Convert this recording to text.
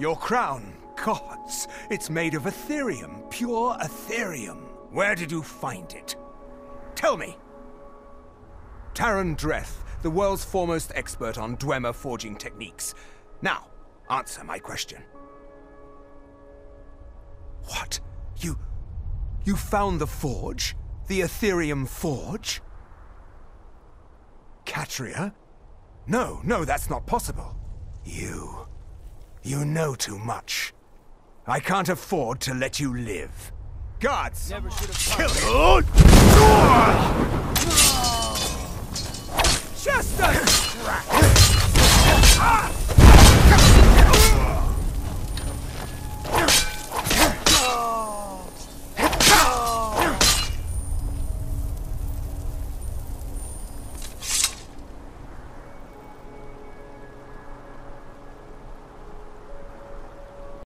Your crown, gods, it's made of Aetherium, pure Aetherium. Where did you find it? Tell me. Taron Dreth, the world's foremost expert on Dwemer forging techniques. Now, answer my question. What? You... you found the forge? The Aetherium forge? Katria? No, no, that's not possible. You... you know too much. I can't afford to let you live. Guards! Never should have Kill him!